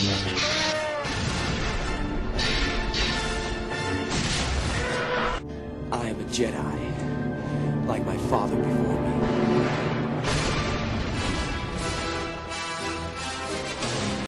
I am a Jedi, like my father before.